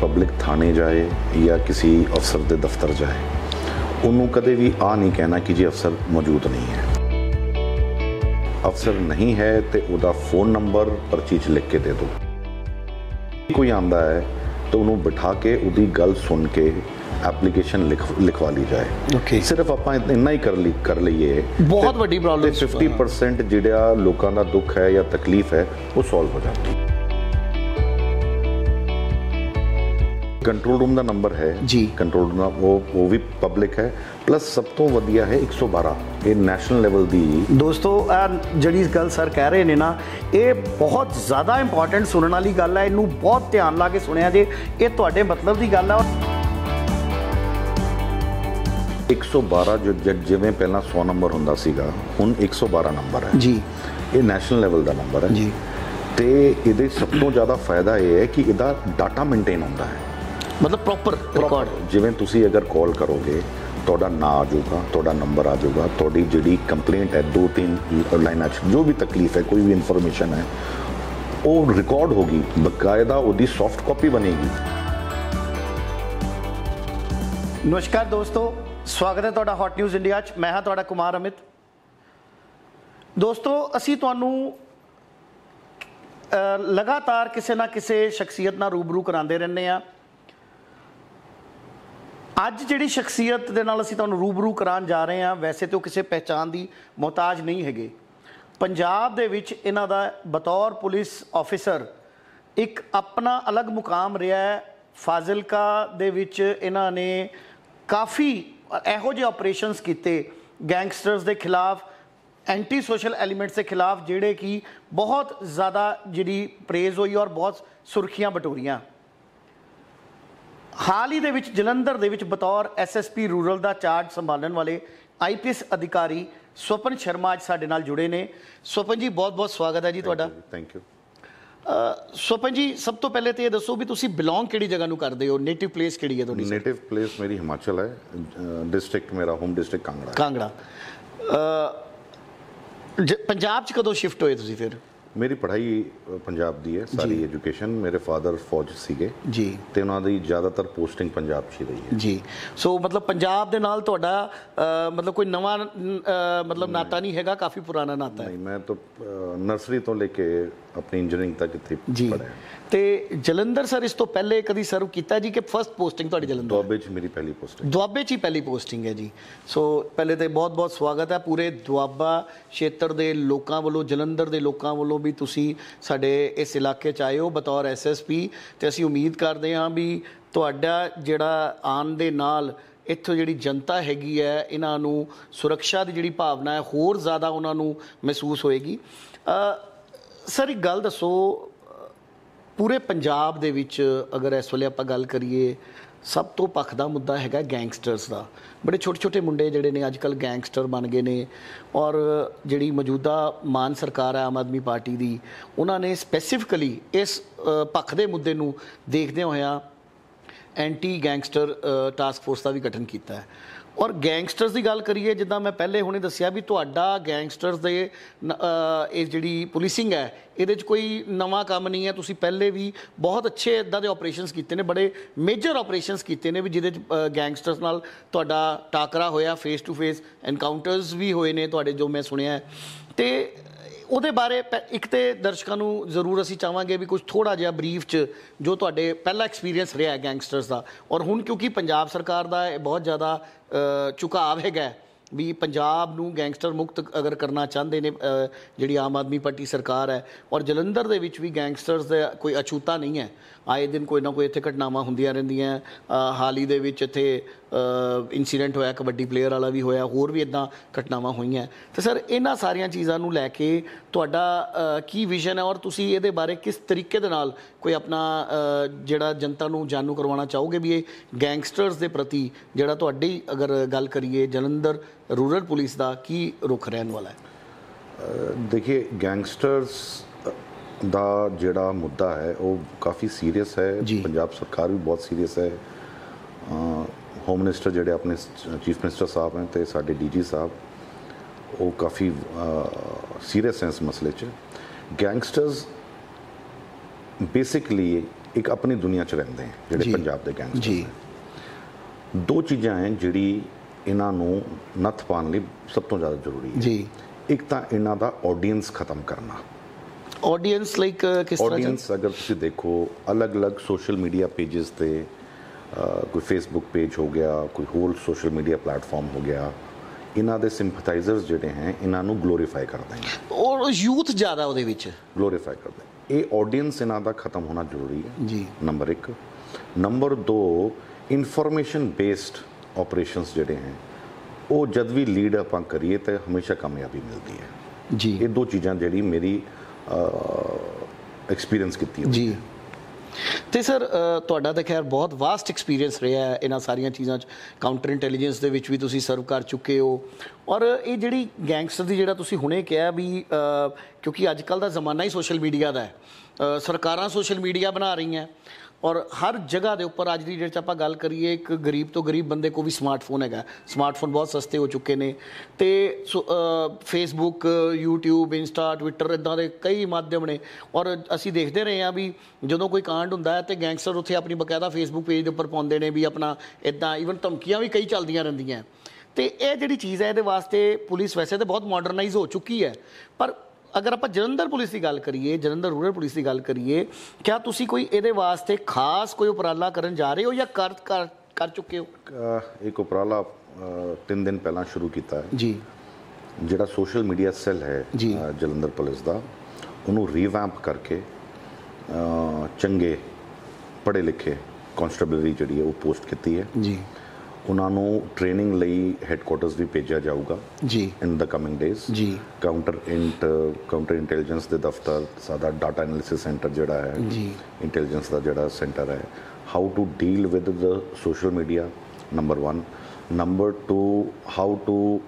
Public ਥਾਣੇ ਜਾਏ ਜਾਂ ਕਿਸੇ ਅਫਸਰ ਦੇ ਦਫ਼ਤਰ ਜਾਏ ਉਹਨੂੰ ਕਦੇ ਵੀ ਆ ਨਹੀਂ ਕਹਿਣਾ ਕਿ ਜੀ ਅਫਸਰ ਮੌਜੂਦ ਨਹੀਂ ਹੈ। ਅਫਸਰ ਨਹੀਂ ਹੈ ਤੇ ਉਹਦਾ ਫੋਨ ਨੰਬਰ ਪਰਚੀ 'ਚ ਲਿਖ ਕੇ ਦੇ ਦਿਓ। ਕੋਈ ਆਂਦਾ ਹੈ ਤਾਂ ਉਹਨੂੰ ਬਿਠਾ ਕੇ ਉਹਦੀ ਗੱਲ ਸੁਣ ਕੇ ਐਪਲੀਕੇਸ਼ਨ ਲਿਖ ਲਿਖਵਾ ਲਈ ਜਾਏ। Okay. ਸਿਰਫ ਆਪਾਂ ਇੰਨਾ ਹੀ ਕਰ ਲਈ ਕਰ ਲਈਏ। ਬਹੁਤ ਵੱਡੀ ਤੇ 50% ਜਿਹੜਾ ਲੋਕਾਂ ਦਾ ਦੁੱਖ ਹੈ ਜਾਂ ਤਕਲੀਫ ਹੈ ਉਹ ਸੋਲਵ ਹੋ ਜਾਂਦੀ ਕੰਟਰੋਲ ਰੂਮ ਦਾ ਨੰਬਰ ਹੈ। ਜੀ। ਕੰਟਰੋਲ ਰੂਮ ਦਾ ਉਹ ਉਹ ਵੀ ਪਬਲਿਕ ਹੈ। ਪਲੱਸ ਸਭ ਤੋਂ ਵਧੀਆ ਹੈ 112 ਇਹ ਨੈਸ਼ਨਲ ਲੈਵਲ ਦੀ ਦੋਸਤੋ ਜਿਹੜੀ ਗੱਲ ਸਰ ਕਹਿ ਰਹੇ ਨੇ ਨਾ ਇਹ ਬਹੁਤ ਜ਼ਿਆਦਾ ਇੰਪੋਰਟੈਂਟ ਸੁਣਨ ਵਾਲੀ ਗੱਲ ਹੈ। ਇਹਨੂੰ ਬਹੁਤ ਧਿਆਨ ਲਾ ਕੇ ਸੁਣਿਆ ਜੇ। ਇਹ ਤੁਹਾਡੇ ਮਤਲਬ ਦੀ ਗੱਲ ਹੈ 112 ਜੋ ਜ- ਜਿਵੇਂ ਪਹਿਲਾਂ 100 ਨੰਬਰ ਹੁੰਦਾ ਸੀਗਾ ਹੁਣ 112 ਨੰਬਰ ਹੈ। ਜੀ। ਇਹ ਨੈਸ਼ਨਲ ਲੈਵਲ ਦਾ ਨੰਬਰ ਹੈ। ਜੀ। ਤੇ ਇਹਦੇ ਸਭ ਤੋਂ ਜ਼ਿਆਦਾ ਫਾਇਦਾ ਇਹ ਹੈ ਕਿ ਇਹਦਾ ਡਾਟਾ ਮੇਨਟੇਨ ਹੁੰਦਾ ਹੈ। ਮਤਲਬ ਪ੍ਰੋਪਰ ਰਿਕਾਰਡ ਜਿਵੇਂ ਤੁਸੀਂ ਅਗਰ ਕਾਲ ਕਰੋਗੇ ਤੁਹਾਡਾ ਨਾਂ ਆ ਜਾਊਗਾ ਤੁਹਾਡਾ ਨੰਬਰ ਆ ਜਾਊਗਾ ਤੁਹਾਡੀ ਜਿਹੜੀ ਕੰਪਲੇਂਟ ਹੈ ਦੋ ਤਿੰਨ ਲਾਈਨਾਂ 'ਚ ਜੋ ਵੀ ਤਕਲੀਫ ਹੈ ਕੋਈ ਵੀ ਇਨਫੋਰਮੇਸ਼ਨ ਹੈ ਉਹ ਰਿਕਾਰਡ ਹੋਗੀ ਬਕਾਇਦਾ ਉਹਦੀ ਸੌਫਟ ਕਾਪੀ ਬਣੇਗੀ। ਨਮਸਕਾਰ ਦੋਸਤੋ ਸਵਾਗਤ ਹੈ ਤੁਹਾਡਾ ਹੌਟ ਨਿਊਜ਼ ਇੰਡੀਆ 'ਚ। ਮੈਂ ਹਾਂ ਤੁਹਾਡਾ ਕੁਮਾਰ ਅਮਿਤ। ਦੋਸਤੋ ਅਸੀਂ ਤੁਹਾਨੂੰ ਲਗਾਤਾਰ ਕਿਸੇ ਨਾ ਕਿਸੇ ਸ਼ਖਸੀਅਤ ਨਾਲ ਰੂਬਰੂ ਕਰਾਉਂਦੇ ਰਹਿੰਦੇ ਆ ਅੱਜ ਜਿਹੜੀ ਸ਼ਖਸੀਅਤ ਦੇ ਨਾਲ ਅਸੀਂ ਤੁਹਾਨੂੰ ਰੂਬਰੂ ਕਰਾਉਣ ਜਾ ਰਹੇ ਹਾਂ, ਵੈਸੇ ਤਾਂ ਉਹ ਕਿਸੇ ਪਹਿਚਾਨ ਦੀ ਮੁਹਤਾਜ ਨਹੀਂ ਹੈਗੇ। ਪੰਜਾਬ ਦੇ ਵਿੱਚ ਇਹਨਾਂ ਦਾ ਬਤੌਰ ਪੁਲਿਸ ਆਫੀਸਰ ਇੱਕ ਆਪਣਾ ਅਲੱਗ ਮੁਕਾਮ ਰਿਹਾ ਹੈ। ਫਾਜ਼ਿਲਕਾ ਦੇ ਵਿੱਚ ਇਹਨਾਂ ਨੇ ਕਾਫੀ ਇਹੋ ਜਿਹੇ ਆਪਰੇਸ਼ਨਸ ਕੀਤੇ ਗੈਂਗਸਟਰਸ ਦੇ ਖਿਲਾਫ ਐਂਟੀ ਸੋਸ਼ਲ ਐਲੀਮੈਂਟਸ ਦੇ ਖਿਲਾਫ, ਜਿਹੜੇ ਕਿ ਬਹੁਤ ਜ਼ਿਆਦਾ ਜਿਹੜੀ ਪ੍ਰੇਜ਼ ਹੋਈ ਔਰ ਬਹੁਤ ਸੁਰਖੀਆਂ ਬਟੋਰੀਆਂ। ਹਾਲ ਹੀ ਦੇ ਵਿੱਚ ਜਲੰਧਰ ਦੇ ਵਿੱਚ ਬਤੌਰ ਐਸਐਸਪੀ ਰੂਰਲ ਦਾ ਚਾਰਜ ਸੰਭਾਲਣ ਵਾਲੇ ਆਈਪੀਐਸ ਅਧਿਕਾਰੀ ਸਵਪਨ ਸ਼ਰਮਾ ਅੱਜ ਸਾਡੇ ਨਾਲ ਜੁੜੇ ਨੇ। ਸਵਪਨ ਜੀ ਬਹੁਤ ਬਹੁਤ ਸਵਾਗਤ ਹੈ ਜੀ ਤੁਹਾਡਾ। ਥੈਂਕ ਯੂ ਅ, ਸਵਪਨ ਜੀ ਸਭ ਤੋਂ ਪਹਿਲੇ ਤੇ ਇਹ ਦੱਸੋ ਵੀ ਤੁਸੀਂ ਬਿਲੋਂਗ ਕਿਹੜੀ ਜਗ੍ਹਾ ਨੂੰ ਕਰਦੇ ਹੋ? ਨੇਟਿਵ ਪਲੇਸ ਕਿਹੜੀ ਹੈ ਤੁਹਾਡੀ? ਨੇਟਿਵ ਪਲੇਸ ਮੇਰੀ ਹਿਮਾਚਲ ਹੈ ਡਿਸਟ੍ਰਿਕਟ ਮੇਰਾ ਹੋਮ ਡਿਸਟ੍ਰਿਕਟ ਕਾਂਗੜਾ। ਕਾਂਗੜਾ। ਪੰਜਾਬ 'ਚ ਕਦੋਂ ਸ਼ਿਫਟ ਹੋਏ ਤੁਸੀਂ ਫਿਰ? ਮੇਰੀ ਪੜ੍ਹਾਈ ਪੰਜਾਬ ਦੀ ਹੈ ਸਾਰੀ ਐਜੂਕੇਸ਼ਨ ਮੇਰੇ ਫਾਦਰ ਫੌਜ ਸੀਗੇ ਜੀ। ਤੇ ਉਹਨਾਂ ਦੀ ਜ਼ਿਆਦਾਤਰ ਪੋਸਟਿੰਗ ਪੰਜਾਬ 'ਚ ਹੀ ਰਹੀ ਹੈ। ਜੀ। ਸੋ ਮਤਲਬ ਪੰਜਾਬ ਦੇ ਨਾਲ ਤੁਹਾਡਾ ਮਤਲਬ ਕੋਈ ਨਵਾਂ ਮਤਲਬ ਨਾਤਾ ਨਹੀਂ ਹੈਗਾ ਕਾਫੀ ਪੁਰਾਣਾ ਨਾਤਾ ਹੈ। ਨਹੀਂ ਮੈਂ ਤਾਂ ਨਰਸਰੀ ਤੋਂ ਲੈ ਕੇ ਆਪਣੀ ਇੰਜੀਨੀਅਰਿੰਗ ਤੱਕ ਇੱਥੇ ਪੜ੍ਹਿਆ ਤੇ ਜਲੰਧਰ ਸਰ ਇਸ ਤੋਂ ਪਹਿਲੇ ਕਦੀ ਸਰਵ ਕੀਤਾ ਜੀ ਕਿ ਫਰਸਟ ਪੋਸਟਿੰਗ ਤੁਹਾਡੀ ਜਲੰਧਰ? ਦੁਆਬੇ 'ਚ ਮੇਰੀ ਪਹਿਲੀ ਪੋਸਟਿੰਗ ਦੁਆਬੇ 'ਚ ਹੀ ਪਹਿਲੀ ਪੋਸਟਿੰਗ ਹੈ ਜੀ। ਸੋ ਪਹਿਲੇ ਤੇ ਬਹੁਤ-ਬਹੁਤ ਸਵਾਗਤ ਹੈ ਪੂਰੇ ਦੁਆਬਾ ਖੇਤਰ ਦੇ ਲੋਕਾਂ ਵੱਲੋਂ ਜਲੰਧਰ ਦੇ ਲੋਕਾਂ ਵੱਲੋਂ ਵੀ ਤੁਸੀਂ ਸਾਡੇ ਇਸ ਇਲਾਕੇ 'ਚ ਆਏ ਹੋ ਬਤੌਰ ਐਸਐਸਪੀ ਤੇ ਅਸੀਂ ਉਮੀਦ ਕਰਦੇ ਹਾਂ ਵੀ ਤੁਹਾਡਾ ਜਿਹੜਾ ਆਉਣ ਦੇ ਨਾਲ ਇੱਥੋਂ ਜਿਹੜੀ ਜਨਤਾ ਹੈਗੀ ਹੈ ਇਹਨਾਂ ਨੂੰ ਸੁਰੱਖਿਆ ਦੀ ਜਿਹੜੀ ਭਾਵਨਾ ਹੈ ਹੋਰ ਜ਼ਿਆਦਾ ਉਹਨਾਂ ਨੂੰ ਮਹਿਸੂਸ ਹੋਏਗੀ। ਸਰ, ਇੱਕ ਗੱਲ ਦੱਸੋ, ਪੂਰੇ ਪੰਜਾਬ ਦੇ ਵਿੱਚ ਅਗਰ ਇਸ ਵੇਲੇ ਆਪਾਂ ਗੱਲ ਕਰੀਏ, ਸਭ ਤੋਂ ਪੱਖ ਦਾ ਮੁੱਦਾ ਹੈਗਾ ਗੈਂਗਸਟਰਸ ਦਾ। ਬੜੇ ਛੋਟੇ ਛੋਟੇ ਮੁੰਡੇ ਜਿਹੜੇ ਨੇ ਅੱਜ ਕੱਲ ਗੈਂਗਸਟਰ ਬਣ ਗਏ ਨੇ ਔਰ ਜਿਹੜੀ ਮੌਜੂਦਾ ਮਾਨ ਸਰਕਾਰ ਹੈ ਆਮ ਆਦਮੀ ਪਾਰਟੀ ਦੀ, ਉਹਨਾਂ ਨੇ ਸਪੈਸੀਫਿਕਲੀ ਇਸ ਪੱਖ ਦੇ ਮੁੱਦੇ ਨੂੰ ਦੇਖਦੇ ਹੋਇਆਂ ਐਂਟੀ ਗੈਂਗਸਟਰ ਟਾਸਕ ਫੋਰਸ ਦਾ ਵੀ ਗਠਨ ਕੀਤਾ ਹੈ। ਔਰ ਗੈਂਗਸਟਰਸ ਦੀ ਗੱਲ ਕਰੀਏ, ਜਿੱਦਾਂ ਮੈਂ ਪਹਿਲੇ ਹੁਣੇ ਦੱਸਿਆ ਵੀ ਤੁਹਾਡਾ ਗੈਂਗਸਟਰਸ ਦੇ, ਨ- ਇਹ ਜਿਹੜੀ ਪੁਲਿਸਿੰਗ ਹੈ, ਇਹਦੇ 'ਚ ਕੋਈ ਨਵਾਂ ਕੰਮ ਨਹੀਂ ਹੈ। ਤੁਸੀਂ ਪਹਿਲੇ ਵੀ ਬਹੁਤ ਅੱਛੇ ਇਦਾਂ ਦੇ ਆਪਰੇਸ਼ਨਸ ਕੀਤੇ ਨੇ, ਬੜੇ ਮੇਜਰ ਆਪਰੇਸ਼ਨਸ ਕੀਤੇ ਨੇ ਵੀ ਜਿਹਦੇ 'ਚ ਗੈਂਗਸਟਰਸ ਨਾਲ ਤੁਹਾਡਾ ਟਾਕਰਾ ਹੋਇਆ ਫੇਸ ਟੂ ਫੇਸ ਐਨਕਾਊਂਟਰਸ ਵੀ ਹੋਏ ਨੇ ਤੁਹਾਡੇ, ਜੋ ਮੈਂ ਸੁਣਿਆ ਹੈ। ਤੇ ਉਹਦੇ ਬਾਰੇ ਪਹਿ- ਇੱਕ ਤੇ ਦਰਸ਼ਕਾਂ ਨੂੰ ਜ਼ਰੂਰ ਅਸੀਂ ਚਾਹਾਂਗੇ ਵੀ ਕੁਝ ਥੋੜਾ ਜਿਹਾ ਬਰੀਫ ਚ ਜੋ ਤੁਹਾਡੇ ਪਹਿਲਾ ਐਕਸਪੀਰੀਅੰਸ ਰਿਹਾ ਗੈਂਗਸਟਰਸ ਦਾ। ਔਰ ਹੁਣ ਕਿਉਂਕਿ ਪੰਜਾਬ ਸਰਕਾਰ ਦਾ ਇਹ ਬਹੁਤ ਜ਼ਿਆਦਾ ਅ, ਝੁਕਾਅ ਹੈਗਾ ਵੀ ਪੰਜਾਬ ਨੂੰ ਗੈਂਗਸਟਰ ਮੁਕਤ ਅਗਰ ਕਰਨਾ ਚਾਹੁੰਦੇ ਨੇ ਜਿਹੜੀ ਆਮ ਆਦਮੀ ਪਾਰਟੀ ਸਰਕਾਰ ਹੈ ਔਰ ਜਲੰਧਰ ਦੇ ਵਿੱਚ ਵੀ ਗੈਂਗਸਟਰਸ ਦਾ ਕੋਈ ਅਛੂਤਾ ਨਹੀਂ ਹੈ। ਆਏ ਦਿਨ ਕੋਈ ਨਾ ਕੋਈ ਇੱਥੇ ਘਟਨਾਵਾਂ ਹੁੰਦੀਆਂ ਰਹਿੰਦੀਆਂ ਹਾਲ ਹੀ ਦੇ ਵਿੱਚ ਇੱਥੇ ਇਨਸੀਡੈਂਟ ਹੋਇਆ ਕਬੱਡੀ ਪਲੇਅਰ ਵਾਲਾ ਵੀ ਹੋਇਆ ਹੋਰ ਵੀ ਇਦਾਂ ਘਟਨਾਵਾਂ ਹੋਈਆਂ। ਤੇ ਸਰ ਇਹਨਾਂ ਸਾਰੀਆਂ ਚੀਜ਼ਾਂ ਨੂੰ ਲੈ ਕੇ ਤੁਹਾਡਾ ਕੀ ਵਿਜ਼ਨ ਹੈ ਔਰ ਤੁਸੀਂ ਇਹਦੇ ਬਾਰੇ ਕਿਸ ਤਰੀਕੇ ਦੇ ਨਾਲ ਕੋਈ ਆਪਣਾ ਜਿਹੜਾ ਜਨਤਾ ਨੂੰ ਜਾਣੂ ਕਰਵਾਉਣਾ ਚਾਹੋਗੇ ਵੀ ਇਹ ਗੈਂਗਸਟਰਸ ਦੇ ਪ੍ਰਤੀ ਜਿਹੜਾ ਤੁਹਾਡੀ ਅਗਰ ਗੱਲ ਕਰੀਏ ਜਲੰਧਰ ਰੂਰਲ ਪੁਲਿਸ ਦਾ ਕੀ ਰੁਖ ਰਹਿਣ ਵਾਲਾ ਹੈ? ਦੇਖिए ਗੈਂਗਸਟਰਸ ਦਾ ਜਿਹੜਾ ਮੁੱਦਾ ਹੈ ਉਹ ਕਾਫੀ ਸੀਰੀਅਸ ਹੈ। ਪੰਜਾਬ ਸਰਕਾਰ ਵੀ ਬਹੁਤ ਸੀਰੀਅਸ ਹੈ। ਹੋਮ ਮਿਨਿਸਟਰ ਜਿਹੜੇ ਆਪਣੇ ਚੀਫ ਮਿਨਿਸਟਰ ਸਾਹਿਬ ਨੇ ਤੇ ਸਾਡੇ ਡੀਜੀ ਸਾਹਿਬ ਉਹ ਕਾਫੀ ਸੀਰੀਅਸ ਹੈ ਇਸ ਮਸਲੇ 'ਚ। ਗੈਂਗਸਟਰਸ ਬੇਸਿਕਲੀ ਇੱਕ ਆਪਣੀ ਦੁਨੀਆ 'ਚ ਰਹਿੰਦੇ ਨੇ ਜਿਹੜੇ ਪੰਜਾਬ ਦੇ ਗੈਂਗਸਟਰ ਜੀ। ਦੋ ਚੀਜ਼ਾਂ ਹੈ ਜਿਹੜੀ ਇਹਨਾਂ ਨੂੰ ਨੱਥ ਪਾਣ ਲਈ ਸਭ ਤੋਂ ਜ਼ਿਆਦਾ ਜ਼ਰੂਰੀ ਹੈ। ਜੀ। ਇੱਕ ਤਾਂ ਇਹਨਾਂ ਦਾ ਆਡੀਅנס ਖਤਮ ਕਰਨਾ। ਆਡੀਅנס ਲਾਈਕ ਕਿਸ ਤਰ੍ਹਾਂ ਆਡੀਅנס ਅਗਰ ਤੁਸੀਂ ਦੇਖੋ ਅਲੱਗ-ਅਲੱਗ ਸੋਸ਼ਲ ਮੀਡੀਆ ਪੇजेस ਤੇ ਕੋਈ ਫੇਸਬੁੱਕ ਪੇਜ ਹੋ ਗਿਆ ਕੋਈ ਹੋਰ ਸੋਸ਼ਲ ਮੀਡੀਆ ਪਲੇਟਫਾਰਮ ਹੋ ਗਿਆ ਇਹਨਾਂ ਦੇ ਸਿੰਪਥਾਈਜ਼ਰਸ ਜਿਹੜੇ ਹੈ ਇਹਨਾਂ ਨੂੰ ਗਲੋਰੀਫਾਈ ਕਰਦੇ ਹੈ ਔਰ ਯੂਥ ਜ਼ਿਆਦਾ ਉਹਦੇ ਵਿੱਚ। ਗਲੋਰੀਫਾਈ ਕਰਦੇ। ਇਹ ਆਡੀਅנס ਇਹਨਾਂ ਦਾ ਖਤਮ ਹੋਣਾ ਜ਼ਰੂਰੀ ਹੈ। ਜੀ। Number 1 number 2 information based operations ਜਿਹੜੇ ਹੈ ਉਹ ਜਦ ਵੀ ਲੀਡ ਆਪਾਂ ਕਰੀਏ ਤਾਂ ਹਮੇਸ਼ਾ ਕਾਮਯਾਬੀ ਮਿਲਦੀ ਹੈ। ਜੀ। ਇਹ ਦੋ ਚੀਜ਼ਾਂ ਜਿਹੜੀ ਮੇਰੀ ਐਕਸਪੀਰੀਅੰਸ ਕੀਤੀ ਹੈ ਜੀ। ਤੇ ਸਰ ਤੁਹਾਡਾ ਤਾਂ ਖੈਰ ਬਹੁਤ ਵਾਸਟ ਐਕਸਪੀਰੀਅੰਸ ਰਿਹਾ ਹੈ ਇਹਨਾਂ ਸਾਰੀਆਂ ਚੀਜ਼ਾਂ 'ਚ। ਕਾਊਂਟਰ ਇੰਟੈਲੀਜੈਂਸ ਦੇ ਵਿੱਚ ਵੀ ਤੁਸੀਂ ਸਰਵ ਕਰ ਚੁੱਕੇ ਹੋ। ਔਰ ਇਹ ਜਿਹੜੀ ਗੈਂਗਸਟਰ ਦੀ ਜਿਹੜਾ ਤੁਸੀਂ ਹੁਣੇ ਕਿਹਾ ਵੀ ਕਿਉਂਕਿ ਅੱਜ ਕੱਲ ਦਾ ਜ਼ਮਾਨਾ ਹੀ ਸੋਸ਼ਲ ਮੀਡੀਆ ਦਾ ਹੈ। ਸਰਕਾਰਾਂ ਸੋਸ਼ਲ ਮੀਡੀਆ ਬਣਾ ਰਹੀਆਂ। ਔਰ ਹਰ ਜਗ੍ਹਾ ਦੇ ਉੱਪਰ ਅੱਜ ਦੀ ਡੇਟ 'ਚ ਆਪਾਂ ਗੱਲ ਕਰੀਏ, ਇੱਕ ਗਰੀਬ ਤੋਂ ਗਰੀਬ ਬੰਦੇ ਕੋ ਵੀ ਸਮਾਰਟਫੋਨ ਹੈਗਾ। ਸਮਾਰਟਫੋਨ ਬਹੁਤ ਸਸਤੇ ਹੋ ਚੁੱਕੇ ਨੇ। ਤੇ ਫੇਸਬੁੱਕ YouTube ਇੰਸਟਾ ਟਵਿੱਟਰ ਇਦਾਂ ਦੇ ਕਈ ਮਾਧਿਅਮ ਨੇ। ਔਰ ਅਸੀਂ ਦੇਖਦੇ ਰਹੇ ਹਾਂ ਵੀ ਜਦੋਂ ਕੋਈ ਕਾਂਡ ਹੁੰਦਾ ਹੈ ਤੇ ਗੈਂਗਸਟਰ ਉੱਥੇ ਆਪਣੀ ਬਕਾਇਦਾ ਫੇਸਬੁੱਕ ਪੇਜ ਦੇ ਉੱਪਰ ਪਾਉਂਦੇ ਨੇ ਵੀ ਆਪਣਾ ਇਦਾਂ ਈਵਨ ਧਮਕੀਆਂ ਵੀ ਕਈ ਚੱਲਦੀਆਂ ਰਹਿੰਦੀਆਂ। ਤੇ ਇਹ ਜਿਹੜੀ ਚੀਜ਼ ਹੈ, ਇਹਦੇ ਵਾਸਤੇ ਪੁਲਿਸ ਵੈਸੇ ਤਾਂ ਬਹੁਤ ਮਾਡਰਨਾਈਜ਼ ਹੋ ਚੁੱਕੀ ਹੈ। ਪਰ ਅਗਰ ਆਪਾਂ ਜਲੰਧਰ ਪੁਲਿਸ ਦੀ ਗੱਲ ਕਰੀਏ ਜਲੰਧਰ ਰੂਰਲ ਪੁਲਿਸ ਦੀ ਗੱਲ ਕਰੀਏ ਕਿਆ ਤੁਸੀਂ ਕੋਈ ਇਹਦੇ ਵਾਸਤੇ ਖਾਸ ਕੋਈ ਉਪਰਾਲਾ ਕਰਨ ਜਾ ਰਹੇ ਹੋ ਜਾਂ ਕਰ ਕਰ ਚੁੱਕੇ ਹੋ? ਇੱਕ ਉਪਰਾਲਾ ਤਿੰਨ ਦਿਨ ਪਹਿਲਾਂ ਸ਼ੁਰੂ ਕੀਤਾ ਹੈ। ਜੀ। ਜਿਹੜਾ ਸੋਸ਼ਲ ਮੀਡੀਆ ਸੈੱਲ ਹੈ ਜਲੰਧਰ ਪੁਲਿਸ ਦਾ ਉਹਨੂੰ ਰੀਵੈਂਪ ਕਰਕੇ ਚੰਗੇ ਪੜ੍ਹੇ ਲਿਖੇ ਕਨਸਟੇਬਲਰੀ ਜਿਹੜੀ ਹੈ ਉਹ ਪੋਸਟ ਕੀਤੀ ਹੈ। ਜੀ। ਉਹਨਾਂ ਨੂੰ ਟ੍ਰੇਨਿੰਗ ਲਈ ਹੈੱਡਕੁਆਟਰਸ ਵੀ ਭੇਜਿਆ ਜਾਊਗਾ ਜੀ। ਇਨ ਦਾ ਕਮਿੰਗ ਡੇਜ਼ ਜੀ। ਕਾਊਂਟਰ ਇੰਟ ਕਾਊਂਟਰ ਇੰਟੈਲੀਜੈਂਸ ਦੇ ਦਫ਼ਤਰ ਸਾਡਾ ਡਾਟਾ ਐਨਾਲਿਸਿਸ ਸੈਂਟਰ ਜਿਹੜਾ ਹੈ ਜੀ। ਇੰਟੈਲੀਜੈਂਸ ਦਾ ਜਿਹੜਾ ਸੈਂਟਰ ਹੈ how to deal with the social media number 1 number 2 how to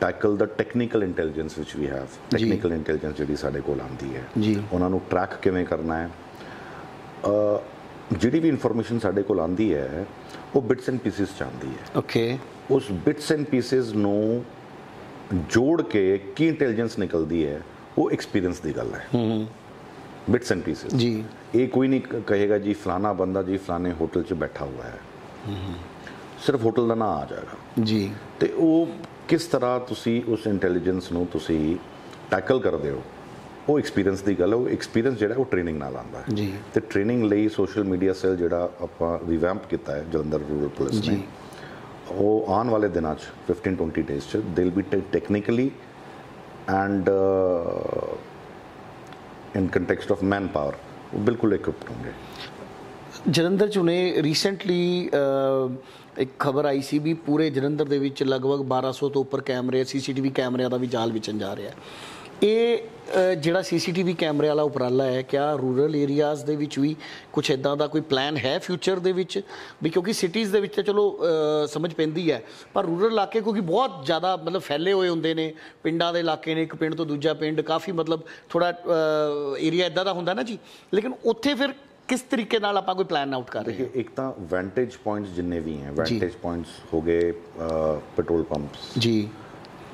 tackle the technical intelligence which we have technical intelligence ਜਿਹੜੀ ਸਾਡੇ ਕੋਲ ਆਉਂਦੀ ਹੈ। ਜੀ। ਉਹਨਾਂ ਨੂੰ ਟਰੈਕ ਕਿਵੇਂ ਕਰਨਾ ਹੈ? ਅ, ਜਿਹੜੀ ਵੀ ਇਨਫੋਰਮੇਸ਼ਨ ਸਾਡੇ ਕੋਲ ਆਉਂਦੀ ਹੈ ਉਹ ਬਿਟਸ ਐਂਡ ਪੀਸਿਸ ਚ ਆਉਂਦੀ ਹੈ। ਓਕੇ ਉਸ ਬਿਟਸ ਐਂਡ ਪੀਸਿਸ ਨੂੰ ਜੋੜ ਕੇ ਕੀ ਇੰਟੈਲੀਜੈਂਸ ਨਿਕਲਦੀ ਹੈ ਉਹ ਐਕਸਪੀਰੀਅੰਸ ਦੀ ਗੱਲ ਹੈ। ਹੂੰ ਬਿਟਸ ਐਂਡ ਪੀਸਿਸ ਜੀ। ਇਹ ਕੋਈ ਨਹੀਂ ਕਹੇਗਾ ਜੀ ਫਲਾਣਾ ਬੰਦਾ ਜੀ ਫਲਾਣੇ ਹੋਟਲ 'ਚ ਬੈਠਾ ਹੋਇਆ ਹੈ। ਸਿਰਫ ਹੋਟਲ ਦਾ ਨਾਂ ਆ ਜਾਏਗਾ। ਜੀ। ਤੇ ਉਹ ਕਿਸ ਤਰ੍ਹਾਂ ਤੁਸੀਂ ਉਸ ਇੰਟੈਲੀਜੈਂਸ ਨੂੰ ਤੁਸੀਂ ਟੈਕਲ ਕਰਦੇ ਹੋ? ਉਹ ਐਕਸਪੀਰੀਅੰਸ ਦੀ ਗੱਲ ਹੈ ਉਹ ਐਕਸਪੀਰੀਅੰਸ ਜਿਹੜਾ ਉਹ ਟ੍ਰੇਨਿੰਗ ਨਾਲ ਆਉਂਦਾ ਹੈ। ਜੀ। ਤੇ ਟ੍ਰੇਨਿੰਗ ਲਈ ਸੋਸ਼ਲ ਮੀਡੀਆ ਸੈੱਲ ਜਿਹੜਾ ਆਪਾਂ ਰਿਵੈਂਪ ਕੀਤਾ ਹੈ ਜਲੰਧਰ ਰੂਰਲ ਪੁਲਿਸ ਨੇ ਜੀ। ਉਹ ਆਉਣ ਵਾਲੇ ਦਿਨਾਂ 'ਚ 15 20 ਡੇਜ਼ 'ਚ ਦਿਲ be technically and in context of man power ਉਹ ਬਿਲਕੁਲ ਇਕਵਿਪਡ ਹੋਣਗੇ। ਜਲੰਧਰ ਚ ਹੁਣੇ ਰੀਸੈਂਟਲੀ ਇੱਕ ਖਬਰ ਆਈ ਸੀ ਵੀ ਪੂਰੇ ਜਲੰਧਰ ਦੇ ਵਿੱਚ ਲਗਭਗ 1200 ਤੋਂ ਉੱਪਰ ਕੈਮਰੇ ਸੀਸੀਟੀਵੀ ਕੈਮਰਿਆਂ ਦਾ ਵੀ ਜਾਲ ਵਿਚਨ ਜਾ ਰਿਹਾ ਹੈ। ਇਹ ਜਿਹੜਾ ਸੀਸੀਟੀਵੀ ਕੈਮਰੇ ਵਾਲਾ ਉਪਰਾਲਾ ਹੈ ਕਿਆ ਰੂਰਲ ਏਰੀਆਜ਼ ਦੇ ਵਿੱਚ ਵੀ ਕੁਝ ਇਦਾਂ ਦਾ ਕੋਈ ਪਲਾਨ ਹੈ ਫਿਊਚਰ ਦੇ ਵਿੱਚ? ਵੀ ਕਿਉਂਕਿ ਸਿਟੀਜ਼ ਦੇ ਵਿੱਚ ਤਾਂ ਚਲੋ ਸਮਝ ਪੈਂਦੀ ਹੈ ਪਰ ਰੂਰਲ ਇਲਾਕੇ ਕਿਉਂਕਿ ਬਹੁਤ ਜ਼ਿਆਦਾ ਮਤਲਬ ਫੈਲੇ ਹੋਏ ਹੁੰਦੇ ਨੇ ਪਿੰਡਾਂ ਦੇ ਇਲਾਕੇ ਨੇ ਇੱਕ ਪਿੰਡ ਤੋਂ ਦੂਜਾ ਪਿੰਡ ਕਾਫੀ ਮਤਲਬ ਥੋੜਾ ਏਰੀਆ ਇਦਾਂ ਦਾ ਹੁੰਦਾ ਨਾ ਜੀ। ਲੇਕਿਨ ਉੱਥੇ ਫਿਰ ਕਿਸ ਤਰੀਕੇ ਨਾਲ ਆਪਾਂ ਕੋਈ ਪਲਾਨ ਆਊਟ ਕਰ ਰਹੇ ਹਾਂ? ਇੱਕ ਤਾਂ ਵੈਂਟੇਜ ਪੁਆਇੰਟਸ ਜਿੰਨੇ ਵੀ ਹੈ ਵੈਂਟੇਜ ਪੁਆਇੰਟਸ ਹੋ ਗਏ ਪੈਟਰੋਲ ਪੰਪਸ ਜੀ।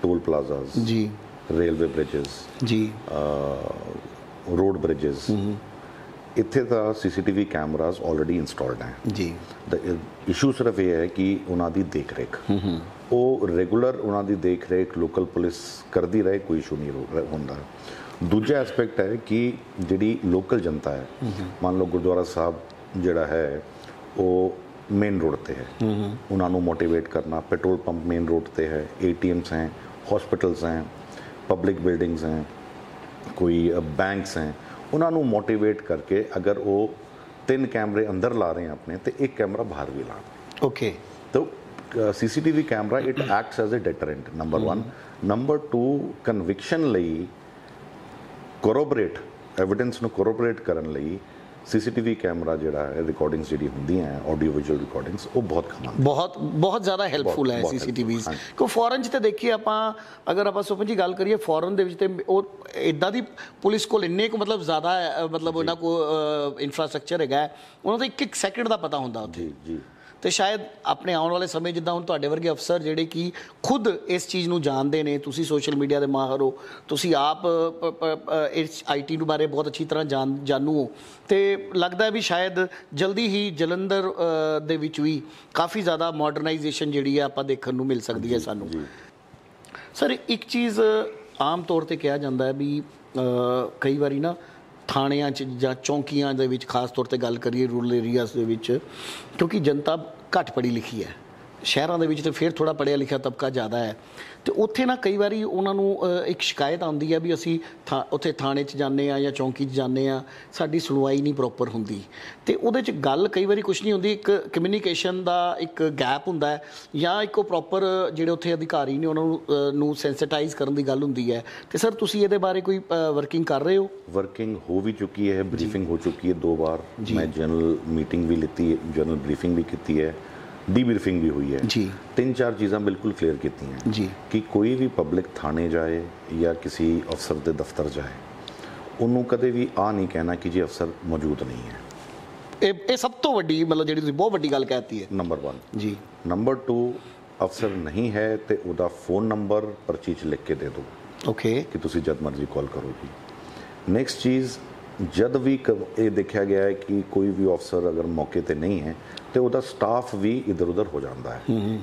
ਟੋਲ ਪਲਾਜ਼ਾਸ ਜੀ। ਰੇਲਵੇ ਬ੍ਰਿਜਸ ਜੀ। ਰੋਡ ਬ੍ਰਿਜਸ ਇੱਥੇ ਤਾਂ ਸੀਸੀਟੀਵੀ ਕੈਮਰਾਸ ਆਲਰੇਡੀ ਇੰਸਟਾਲਡ ਹੈ। ਜੀ। ਦਾ ਇਸ਼ੂ ਸਿਰਫ ਇਹ ਹੈ ਕਿ ਉਹਨਾਂ ਦੀ ਦੇਖ ਦੇਖਰੇਖ ਉਹ ਰੈਗੂਲਰ ਉਹਨਾਂ ਦੀ ਦੇਖ ਰੇਖ ਲੋਕਲ ਪੁਲਿਸ ਕਰਦੀ ਰਹੇ ਕੋਈ ਇਸ਼ੂ ਨਹੀਂ ਹੁੰਦਾ। ਦੂਜਾ ਐਸਪੈਕਟ ਹੈ ਕਿ ਜਿਹੜੀ ਲੋਕਲ ਜਨਤਾ ਹੈ ਮੰਨ ਲਓ ਗੁਰਦੁਆਰਾ ਸਾਹਿਬ ਜਿਹੜਾ ਹੈ ਉਹ ਮੇਨ ਰੋਡ ਤੇ ਹੈ। ਉਹਨਾਂ ਨੂੰ ਮੋਟੀਵੇਟ ਕਰਨਾ ਪੈਟਰੋਲ ਪੰਪ ਮੇਨ ਰੋਡ ਤੇ ਹੈ ਏਟੀਐਮਸ ਹੈ ਹਸਪੀਟਲਸ ਹੈ पब्लिक बिल्डिंग्स हैं ਕੋਈ ਬੈਂਕਸ हैं ਉਹਨਾਂ ਨੂੰ ਮੋਟੀਵੇਟ ਕਰਕੇ ਅਗਰ ਉਹ ਤਿੰਨ ਕੈਮਰੇ ਅੰਦਰ ਲਾ ਰਹੇ ਆ ਆਪਣੇ ਤੇ ਇੱਕ ਕੈਮਰਾ ਬਾਹਰ ਵੀ ਲਾਣ ਓਕੇ तो CCTV camera it acts as a deterrent number 1 number 2 conviction ਲਈ ਕੋਰੋਬਰੇਟ ਐਵੀਡੈਂਸ ਨੂੰ ਕੋਰੋਬਰੇਟ ਕਰਨ ਲਈ ਸੀਸੀਟੀਵੀ ਕੈਮਰਾ ਜਿਹੜਾ ਹੈ ਰਿਕਾਰਡਿੰਗਸ ਜਿਹੜੀ ਹੁੰਦੀਆਂ ਹੈ ਆਡੀਓ ਵਿਜ਼ੂਅਲ ਰਿਕਾਰਡਿੰਗਸ ਉਹ ਬਹੁਤ ਕੰਮ ਆਉਂਦੀਆਂ ਬਹੁਤ ਬਹੁਤ ਜ਼ਿਆਦਾ ਹੈਲਪਫੁਲ ਹੈ ਸੀਸੀਟੀਵੀਜ਼। ਕਿਉਂ ਫੋਰਨ 'ਚ ਤੇ ਦੇਖੀਏ ਆਪਾਂ ਅਗਰ ਆਪਾਂ ਸੁਪਨ ਜੀ ਗੱਲ ਕਰੀਏ ਫੋਰਨ ਦੇ ਵਿੱਚ ਤੇ ਉਹ ਇਦਾਂ ਦੀ ਪੁਲਿਸ ਕੋਲ ਇੰਨੇ ਕੁ ਮਤਲਬ ਜ਼ਿਆਦਾ ਮਤਲਬ ਉਹਨਾਂ ਕੋ ਇਨਫਰਾਸਟ੍ਰਕਚਰ ਹੈਗਾ ਉਹਨਾਂ ਦਾ ਇੱਕ ਇੱਕ ਸੈਕਿੰਡ ਦਾ ਪਤਾ ਹੁੰਦਾ ਉੱਥੇ। ਜੀ ਜੀ। ਤੇ ਸ਼ਾਇਦ ਆਪਣੇ ਆਉਣ ਵਾਲੇ ਸਮੇਂ ਜਿੱਦਾਂ ਹੁਣ ਤੁਹਾਡੇ ਵਰਗੇ ਅਫਸਰ ਜਿਹੜੇ ਕਿ ਖੁਦ ਇਸ ਚੀਜ਼ ਨੂੰ ਜਾਣਦੇ ਨੇ ਤੁਸੀਂ ਸੋਸ਼ਲ ਮੀਡੀਆ ਦੇ ਮਾਹਰ ਹੋ ਤੁਸੀਂ ਆਪ ਇਸ ਆਈਟੀ ਨੂੰ ਬਾਰੇ ਬਹੁਤ ਅੱਛੀ ਤਰ੍ਹਾਂ ਜਾਣ ਜਾਣੂ ਹੋ। ਤੇ ਲੱਗਦਾ ਹੈ ਵੀ ਸ਼ਾਇਦ ਜਲਦੀ ਹੀ ਜਲੰਧਰ ਦੇ ਵਿੱਚ ਵੀ ਕਾਫੀ ਜ਼ਿਆਦਾ ਮਾਡਰਨਾਈਜੇਸ਼ਨ ਜਿਹੜੀ ਹੈ ਆਪਾਂ ਦੇਖਣ ਨੂੰ ਮਿਲ ਸਕਦੀ ਹੈ ਸਾਨੂੰ। ਸਰ ਇੱਕ ਚੀਜ਼ ਆਮ ਤੌਰ ਤੇ ਕਿਹਾ ਜਾਂਦਾ ਹੈ ਵੀ ਕਈ ਵਾਰੀ ਨਾ ਥਾਣਿਆਂ 'ਚ ਜਾਂ ਚੌਂਕੀਆਂ ਦੇ ਵਿੱਚ ਖਾਸ ਤੌਰ ਤੇ ਗੱਲ ਕਰੀਏ, ਰੂਰਲ ਏਰੀਆਜ਼ ਦੇ ਵਿੱਚ, ਕਿਉਂਕਿ ਜਨਤਾ ਘੱਟ ਪੜ੍ਹੀ ਲਿਖੀ ਹੈ। ਸ਼ਹਿਰਾਂ ਦੇ ਵਿੱਚ ਤੇ ਫਿਰ ਥੋੜਾ ਪੜਿਆ ਲਿਖਿਆ ਤਬਕਾ ਜ਼ਿਆਦਾ ਹੈ। ਤੇ ਉੱਥੇ ਨਾ ਕਈ ਵਾਰੀ ਉਹਨਾਂ ਨੂੰ ਇੱਕ ਸ਼ਿਕਾਇਤ ਆਉਂਦੀ ਹੈ ਵੀ ਅਸੀਂ ਉੱਥੇ ਥਾਣੇ 'ਚ ਜਾਂਦੇ ਆ ਜਾਂ ਚੌਂਕੀ 'ਚ ਜਾਂਦੇ ਆ ਸਾਡੀ ਸੁਣਵਾਈ ਨਹੀਂ ਪ੍ਰੋਪਰ ਹੁੰਦੀ। ਤੇ ਉਹਦੇ 'ਚ ਗੱਲ ਕਈ ਵਾਰੀ ਕੁਝ ਨਹੀਂ ਹੁੰਦੀ ਇੱਕ ਕਮਿਊਨੀਕੇਸ਼ਨ ਦਾ ਇੱਕ ਗੈਪ ਹੁੰਦਾ ਜਾਂ ਇੱਕ ਉਹ ਪ੍ਰੋਪਰ ਜਿਹੜੇ ਉੱਥੇ ਅਧਿਕਾਰੀ ਨੇ ਉਹਨਾਂ ਨੂੰ ਨੂੰ ਸੈਂਸਿਟਾਈਜ਼ ਕਰਨ ਦੀ ਗੱਲ ਹੁੰਦੀ ਹੈ। ਤੇ ਸਰ ਤੁਸੀਂ ਇਹਦੇ ਬਾਰੇ ਕੋਈ ਵਰਕਿੰਗ ਕਰ ਰਹੇ ਹੋ? ਵਰਕਿੰਗ ਹੋ ਵੀ ਚੁੱਕੀ ਹੈ ਬਰੀਫਿੰਗ ਹੋ ਚੁੱਕੀ ਹੈ ਦੋ ਵਾਰ। ਮੈਂ ਜਨਰਲ ਮੀਟਿੰਗ ਵੀ ਲਿੱਤੀ ਜਨਰਲ ਬਰੀਫਿੰਗ ਵੀ ਕੀਤੀ ਹੈ। है ਡੀ ਬਰੀਫਿੰਗ ਵੀ ਹੋਈ ਹੈ। ਜੀ। ਤਿੰਨ ਚਾਰ ਚੀਜ਼ਾਂ ਬਿਲਕੁਲ ਕਲੀਅਰ ਕੀਤੀਆਂ। ਜੀ। ਕਿ ਕੋਈ ਵੀ ਪਬਲਿਕ ਥਾਣੇ ਜਾਏ ਜਾਂ ਕਿਸੇ ਅਫਸਰ ਦੇ ਦਫ਼ਤਰ ਜਾਏ ਉਹਨੂੰ ਕਦੇ ਵੀ ਆ ਨਹੀਂ ਕਹਿਣਾ ਕਿ ਜੀ ਅਫਸਰ ਮੌਜੂਦ ਨਹੀਂ ਹੈ। ਇਹ ਇਹ ਸਭ ਤੋਂ ਵੱਡੀ ਮਤਲਬ ਜਿਹੜੀ ਤੁਸੀਂ ਬਹੁਤ ਵੱਡੀ ਗੱਲ ਕਹਿਤੀ ਹੈ। ਨੰਬਰ 1 ਜੀ। ਨੰਬਰ 2 ਅਫਸਰ ਨਹੀਂ ਹੈ ਤੇ ਉਹਦਾ ਫੋਨ ਨੰਬਰ ਪਰਚੀ 'ਚ ਲਿਖ ਕੇ ਦੇ ਦਿਓ। ਓਕੇ ਕਿ ਤੁਸੀਂ ਜਦ ਮਰਜ਼ੀ ਕਾਲ ਕਰੋ ਜੀ। ਨੈਕਸਟ ਚੀਜ਼ ਜਦ ਵੀ ਇਹ ਦੇਖਿਆ ਗਿਆ ਹੈ ਕਿ ਕੋਈ ਵੀ ਅਫਸਰ ਅਗਰ ਮੌਕੇ ਤੇ ਨਹੀਂ ਹੈ ਤੇ ਉਹਦਾ ਸਟਾਫ ਵੀ ਇਧਰ ਉਧਰ ਹੋ ਜਾਂਦਾ ਹੈ।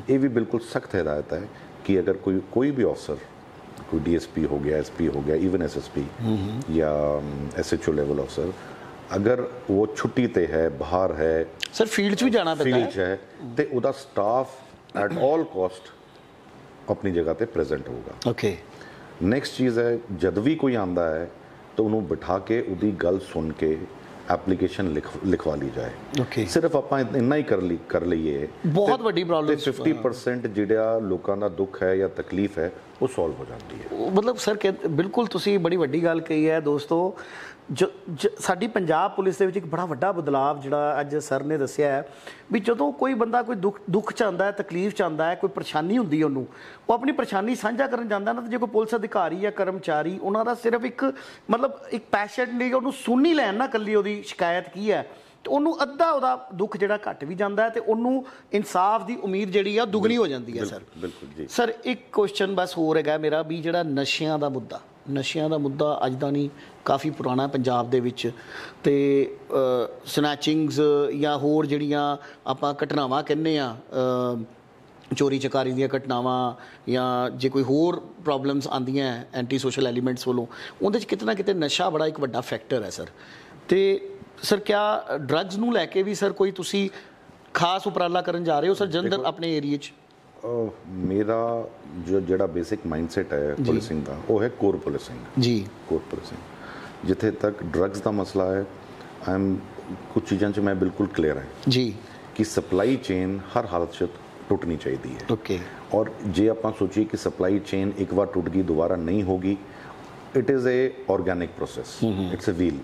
ਇਹ ਵੀ ਬਿਲਕੁਲ ਸਖਤ ਹਦਾਇਤ ਹੈ ਕਿ ਅਗਰ ਕੋਈ ਕੋਈ ਵੀ ਅਫਸਰ ਕੋਈ ਡੀਐਸਪੀ ਹੋ ਗਿਆ ਐਸਪੀ ਹੋ ਗਿਆ ਇਵਨ ਐਸਐਸਪੀ ਜਾਂ ਐਸਐਚਓ ਲੈਵਲ ਅਫਸਰ ਅਗਰ ਉਹ ਛੁੱਟੀ ਤੇ ਹੈ ਬਾਹਰ ਹੈ ਸਰ ਫੀਲਡ 'ਚ ਵੀ ਜਾਣਾ ਪੈਂਦਾ ਫੀਲਡ ਹੈ। 'ਚ ਹੈ ਤੇ ਉਹਦਾ ਸਟਾਫ ਐਟ ਆਲ ਕਾਸਟ ਆਪਣੀ ਜਗ੍ਹਾ ਤੇ ਪ੍ਰੈਜ਼ੈਂਟ ਹੋਊਗਾ। ਓਕੇ ਨੈਕਸਟ ਚੀਜ਼ ਹੈ ਜਦ ਵੀ ਕੋਈ ਆਂਦਾ ਹੈ ਤਾਂ ਉਹਨੂੰ ਬਿਠਾ ਕੇ ਉਹਦੀ ਗੱਲ ਸੁਣ ਕੇ ਐਪਲੀਕੇਸ਼ਨ ਲਿਖ ਲਿਖਵਾ ਲਈ ਜਾਏ। ਓਕੇ ਸਿਰਫ ਆਪਾਂ ਇੰਨਾ ਹੀ ਕਰ ਲਈ ਕਰ ਲਈਏ। ਬਹੁਤ ਵੱਡੀ ਤੇ 50% ਜਿਹੜਾ ਲੋਕਾਂ ਦਾ ਦੁੱਖ ਹੈ ਜਾਂ ਤਕਲੀਫ ਹੈ ਉਹ ਸੋਲਵ ਹੋ ਜਾਂਦੀ ਹੈ। ਉਹ ਮਤਲਬ ਸਰ ਬਿਲਕੁਲ ਤੁਸੀਂ ਬੜੀ ਵੱਡੀ ਗੱਲ ਕਹੀ ਹੈ ਦੋਸਤੋ। ਸਾਡੀ ਪੰਜਾਬ ਪੁਲਿਸ ਦੇ ਵਿੱਚ ਇੱਕ ਬੜਾ ਵੱਡਾ ਬਦਲਾਵ ਜਿਹੜਾ ਅੱਜ ਸਰ ਨੇ ਦੱਸਿਆ ਹੈ ਵੀ ਜਦੋਂ ਕੋਈ ਬੰਦਾ ਕੋਈ ਦੁੱਖ ਦੁੱਖ ਚ ਆਉਂਦਾ ਹੈ ਤਕਲੀਫ ਚ ਆਉਂਦਾ ਹੈ ਕੋਈ ਪਰੇਸ਼ਾਨੀ ਹੁੰਦੀ ਹੈ ਉਹਨੂੰ ਉਹ ਆਪਣੀ ਪਰੇਸ਼ਾਨੀ ਸਾਂਝਾ ਕਰਨ ਜਾਂਦਾ ਨਾ ਤੇ ਜੇ ਕੋਈ ਪੁਲਿਸ ਅਧਿਕਾਰੀ ਜਾਂ ਕਰਮਚਾਰੀ ਉਹਨਾਂ ਦਾ ਸਿਰਫ ਇੱਕ ਮਤਲਬ ਇੱਕ ਪੈਸ਼ੈਂਟ ਲਈ ਉਹਨੂੰ ਸੁਣ ਹੀ ਲੈਣ ਨਾ ਕੱਲੀ ਉਹਦੀ ਸ਼ਿਕਾਇਤ ਕੀ ਹੈ ਤੇ ਉਹਨੂੰ ਅੱਧਾ ਉਹਦਾ ਦੁੱਖ ਜਿਹੜਾ ਘਟ ਵੀ ਜਾਂਦਾ ਹੈ ਤੇ ਉਹਨੂੰ ਇਨਸਾਫ ਦੀ ਉਮੀਦ ਜਿਹੜੀ ਆ ਦੁੱਗਣੀ ਹੋ ਜਾਂਦੀ ਹੈ ਸਰ। ਬਿਲਕੁਲ ਜੀ। ਸਰ ਇੱਕ ਕੁਐਸਚਨ ਬਸ ਹੋਰ ਹੈਗਾ ਮੇਰਾ ਵੀ ਜਿਹੜਾ ਨਸ਼ਿਆਂ ਦਾ ਮੁੱਦਾ। ਨਸ਼ਿਆਂ ਦਾ ਮੁੱਦਾ ਅੱਜ ਦਾ ਨਹੀਂ ਕਾਫੀ ਪੁਰਾਣਾ ਹੈ ਪੰਜਾਬ ਦੇ ਵਿੱਚ। ਤੇ ਸਨੈਚਿੰਗਸ ਜਾਂ ਹੋਰ ਜਿਹੜੀਆਂ ਆਪਾਂ ਘਟਨਾਵਾਂ ਕਹਿੰਨੇ ਆ ਚੋਰੀ ਚਕਾਰੀ ਦੀਆਂ ਘਟਨਾਵਾਂ ਜਾਂ ਜੇ ਕੋਈ ਹੋਰ ਪ੍ਰੋਬਲਮਸ ਆਂਦੀਆਂ ਐਂਟੀ ਸੋਸ਼ਲ ਐਲੀਮੈਂਟਸ ਵੱਲੋਂ ਉਹਦੇ ਚ ਕਿਤੇ ਨਾ ਕਿਤੇ ਨਸ਼ਾ ਬੜਾ ਇੱਕ ਵੱਡਾ ਫੈਕਟਰ ਹੈ ਸਰ। ਤੇ ਸਰ ਕਿਆ ਡਰੱਗਸ ਨੂੰ ਲੈ ਕੇ ਵੀ ਸਰ ਕੋਈ ਤੁਸੀਂ ਖਾਸ ਉਪਰਾਲਾ ਕਰਨ ਜਾ ਰਹੇ ਹੋ ਸਰ ਜਲੰਧਰ ਆਪਣੇ ਏਰੀਏ 'ਚ? ਮੇਰਾ ਜੋ ਜਿਹੜਾ ਬੇਸਿਕ ਮਾਈਂਡਸੈਟ ਹੈ ਪੁਲਿਸਿੰਗ ਦਾ ਉਹ ਹੈ ਕੋਰ ਪੁਲਿਸਿੰਗ ਜੀ ਕੋਰ ਪੁਲਿਸਿੰਗ ਜਿੱਥੇ ਤੱਕ ਡਰੱਗਸ ਦਾ ਮਸਲਾ ਹੈ ਆਈ ਐਮ ਕੁਝ ਚੀਜ਼ਾਂ 'ਚ ਮੈਂ ਬਿਲਕੁਲ ਕਲੀਅਰ ਹਾਂ ਜੀ ਕਿ ਸਪਲਾਈ ਚੇਨ ਹਰ ਹਾਲਤ 'ਚ ਟੁੱਟਣੀ ਚਾਹੀਦੀ ਹੈ ਓਕੇ ਔਰ ਜੇ ਆਪਾਂ ਸੋਚੀਏ ਕਿ ਸਪਲਾਈ ਚੇਨ ਇੱਕ ਵਾਰ ਟੁੱਟ ਗਈ ਦੁਬਾਰਾ ਨਹੀਂ ਹੋਗੀ it is a organic process it's a wheel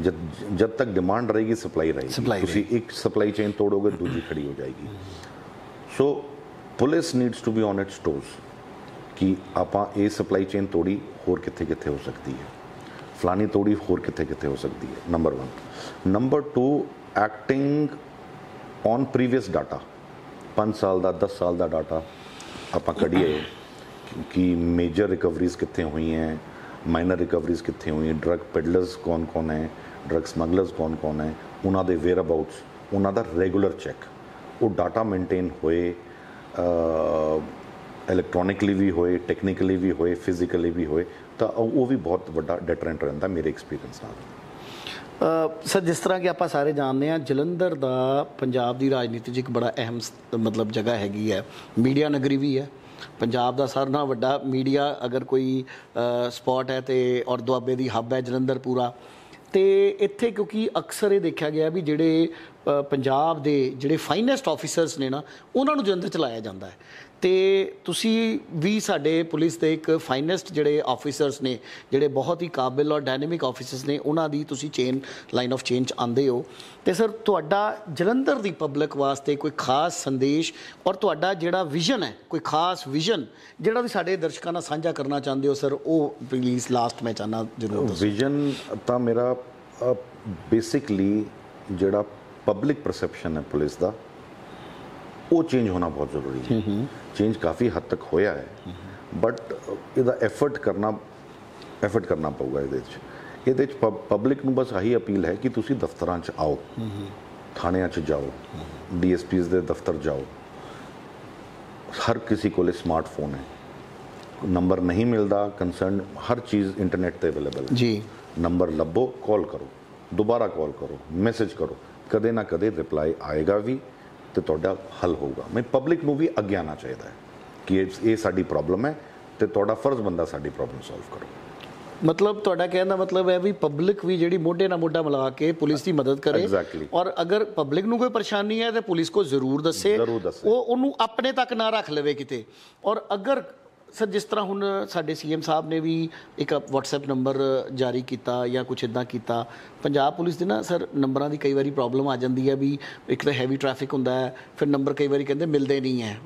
ਜਦ ਜਦ ਤੱਕ ਡਿਮਾਂਡ ਰਹੇਗੀ ਸਪਲਾਈ Supply ਰਹੇਗੀ ਤੁਸੀਂ ਇੱਕ ਸਪਲਾਈ ਚੇਨ ਤੋੜੋਗੇ ਦੂਜੀ ਖੜੀ ਹੋ ਜਾਏਗੀ so police needs to be on its toes ਕਿ ਆਪਾਂ ਇਹ ਸਪਲਾਈ ਚੇਨ ਤੋੜੀ ਹੋਰ ਕਿੱਥੇ ਕਿੱਥੇ ਹੋ ਸਕਦੀ ਹੈ। ਫਲਾਨੀ ਤੋੜੀ ਹੋਰ ਕਿੱਥੇ ਕਿੱਥੇ ਹੋ ਸਕਦੀ ਹੈ। Number 1 number 2 acting on previous data 5 ਸਾਲ ਦਾ 10 ਸਾਲ ਦਾ ਡਾਟਾ ਆਪਾਂ ਕੱਢੀਏ ਕਿ ਮੇਜਰ ਰਿਕਵਰੀਜ਼ ਕਿੱਥੇ ਹੋਈਆਂ ਮਾਈਨਰ ਰਿਕਵਰੀਜ਼ ਕਿੱਥੇ ਹੋਈਆਂ ਡਰੱਗ ਪੈਡਲਰਸ ਕੌਣ ਕੌਣ ਹੈ ਡਰੱਗ ਸਮਗਲਰਸ ਕੌਣ ਕੌਣ ਹੈ, ਉਹਨਾਂ ਦੇ ਵੇਅਰ ਅਬਾਊਟਸ ਉਹਨਾਂ ਦਾ ਰੈਗੂਲਰ ਚੈੱਕ ਉਹ ਡਾਟਾ ਮੇਨਟੇਨ ਹੋਏ ਇਲੈਕਟ੍ਰੋਨਿਕਲੀ ਵੀ ਹੋਏ ਟੈਕਨੀਕਲੀ ਵੀ ਹੋਏ ਫਿਜ਼ੀਕਲੀ ਵੀ ਹੋਏ, ਤਾਂ ਉਹ ਵੀ ਬਹੁਤ ਵੱਡਾ ਡਿਟਰੈਂਟ ਰਹਿੰਦਾ ਮੇਰੇ ਐਕਸਪੀਰੀਅੰਸ ਨਾਲ। ਸਰ, ਜਿਸ ਤਰ੍ਹਾਂ ਕਿ ਆਪਾਂ ਸਾਰੇ ਜਾਣਦੇ ਹਾਂ, ਜਲੰਧਰ ਦਾ ਪੰਜਾਬ ਦੀ ਰਾਜਨੀਤੀ 'ਚ ਇੱਕ ਬੜਾ ਅਹਿਮ ਸ- ਮਤਲਬ ਜਗ੍ਹਾ ਹੈਗੀ ਹੈ। ਮੀਡੀਆ ਨਗਰੀ ਵੀ ਹੈ। ਪੰਜਾਬ ਦਾ ਸਾਰਿਆਂ ਨਾਲ ਵੱਡਾ ਮੀਡੀਆ ਅਗਰ ਕੋਈ ਸਪੌਟ ਹੈ ਤੇ ਔਰ ਦੁਆਬੇ ਦੀ ਹੱਬ ਹੈ ਜਲੰਧਰ ਪੂਰਾ। ਤੇ ਇੱਥੇ ਕਿਉਂਕਿ ਅਕਸਰ ਇਹ ਦੇਖਿਆ ਗਿਆ ਵੀ ਜਿਹੜੇ ਪੰਜਾਬ ਦੇ ਜਿਹੜੇ ਫਾਈਨੈਸਟ ਆਫੀਸਰਸ ਨੇ ਨਾ, ਉਹਨਾਂ ਨੂੰ ਜਲੰਧਰ ਚ ਲਾਇਆ ਜਾਂਦਾ ਹੈ। ਤੇ ਤੁਸੀਂ ਵੀ ਸਾਡੇ ਪੁਲਿਸ ਦੇ ਇੱਕ ਫਾਈਨੈਸਟ ਜਿਹੜੇ ਆਫੀਸਰਸ ਨੇ, ਜਿਹੜੇ ਬਹੁਤ ਹੀ ਕਾਬਿਲ ਔਰ ਡਾਇਨਾਮਿਕ ਆਫੀਸਰਸ ਨੇ, ਉਹਨਾਂ ਦੀ ਤੁਸੀਂ ਚੇਨ ਲਾਈਨ ਆਫ ਚੇਂਜ ਆਂਦੇ ਹੋ। ਤੇ ਸਰ ਤੁਹਾਡਾ ਜਲੰਧਰ ਦੀ ਪਬਲਿਕ ਵਾਸਤੇ ਕੋਈ ਖਾਸ ਸੰਦੇਸ਼ ਔਰ ਤੁਹਾਡਾ ਜਿਹੜਾ ਵਿਜ਼ਨ ਹੈ, ਕੋਈ ਖਾਸ ਵਿਜ਼ਨ ਜਿਹੜਾ ਵੀ ਸਾਡੇ ਦਰਸ਼ਕਾਂ ਨਾਲ ਸਾਂਝਾ ਕਰਨਾ ਚਾਹੁੰਦੇ ਹੋ ਸਰ ਉਹ ਪਲੀਜ਼ ਲਾਸਟ ਮੈਂ ਚਾਹਨਾ ਜ਼ਰੂਰ ਵਿਜ਼ਨ ਤਾਂ ਮੇਰਾ ਬੇਸਿਕਲੀ ਜਿਹੜਾ ਪਬਲਿਕ ਪਰਸੈਪਸ਼ਨ ਹੈ ਪੁਲਿਸ ਦਾ ਉਹ ਚੇਂਜ ਹੋਣਾ ਬਹੁਤ ਜ਼ਰੂਰੀ ਹੈ ਚੇਂਜ ਕਾਫੀ ਹੱਦ ਤੱਕ ਹੋਇਆ ਹੈ ਬਟ ਇਹਦਾ ਐਫਰਟ ਕਰਨਾ ਐਫਰਟ ਕਰਨਾ ਪਊਗਾ ਇਹਦੇ ਵਿੱਚ ਇਹਦੇ ਵਿੱਚ ਪਬਲਿਕ ਨੂੰ ਬਸ ਆਹੀ ਅਪੀਲ ਹੈ ਕਿ ਤੁਸੀਂ ਦਫ਼ਤਰਾਂ 'ਚ ਆਓ ਥਾਣਿਆਂ 'ਚ ਜਾਓ ਡੀਐਸਪੀਸ ਦੇ ਦਫ਼ਤਰ ਜਾਓ ਹਰ ਕਿਸੇ ਕੋਲੇ ਸਮਾਰਟਫੋਨ ਹੈ ਨੰਬਰ ਨਹੀਂ ਮਿਲਦਾ ਕੰਸਰਨ ਹਰ ਚੀਜ਼ ਇੰਟਰਨੈਟ ਤੇ ਅਵੇਲੇਬਲ ਹੈ ਜੀ ਨੰਬਰ ਲੱਭੋ ਕਾਲ ਕਰੋ ਦੁਬਾਰਾ ਕਾਲ ਕਰੋ ਮੈਸੇਜ ਕਰੋ ਕਦੇ ਨਾ ਕਦੇ ਰਿਪਲਾਈ ਆਏਗਾ ਵੀ ਤੇ ਤੁਹਾਡਾ ਹੱਲ ਹੋਊਗਾ ਮੈਂ ਪਬਲਿਕ ਨੂੰ ਵੀ ਅੱਗੇ ਆਉਣਾ ਚਾਹੀਦਾ ਹੈ ਕਿ ਇਹ ਸਾਡੀ ਪ੍ਰੋਬਲਮ ਹੈ ਤੇ ਤੁਹਾਡਾ ਫਰਜ਼ ਬੰਦਾ ਸਾਡੀ ਪ੍ਰੋਬਲਮ ਸੋਲਵ ਕਰੋ ਮਤਲਬ ਤੁਹਾਡਾ ਕਹਿਣ ਦਾ ਮਤਲਬ ਹੈ ਵੀ ਪਬਲਿਕ ਵੀ ਜਿਹੜੀ ਮੋਢੇ ਨਾਲ ਮੋਢਾ ਮਿਲਾ ਕੇ ਪੁਲਿਸ ਦੀ ਮਦਦ ਕਰੇ. ਔਰ ਅਗਰ ਪਬਲਿਕ ਨੂੰ ਕੋਈ ਪਰੇਸ਼ਾਨੀ ਹੈ ਤੇ ਪੁਲਿਸ ਕੋ ਜ਼ਰੂਰ ਦੱਸੇ। ਉਹ ਉਹਨੂੰ ਆਪਣੇ ਤੱਕ ਨਾ ਰੱਖ ਲਵੇ ਕਿਤੇ ਔਰ ਅਗਰ ਸਰ ਜਿਸ ਤਰ੍ਹਾਂ ਹੁਣ ਸਾਡੇ ਸੀਐਮ ਸਾਹਿਬ ਨੇ ਵੀ ਇੱਕ WhatsApp ਨੰਬਰ ਜਾਰੀ ਕੀਤਾ ਜਾਂ ਕੁਝ ਇਦਾਂ ਕੀਤਾ ਪੰਜਾਬ ਪੁਲਿਸ ਦੇ ਨਾ ਸਰ ਨੰਬਰਾਂ ਦੀ ਕਈ ਵਾਰੀ ਪ੍ਰੋਬਲਮ ਆ ਜਾਂਦੀ ਹੈ ਵੀ ਇੱਕ ਤਾਂ ਹੈਵੀ ਟ੍ਰੈਫਿਕ ਹੁੰਦਾ ਹੈ ਫਿਰ ਨੰਬਰ ਕਈ ਵਾਰੀ ਕਹਿੰਦੇ ਮਿਲਦੇ ਨਹੀਂ ਹੈ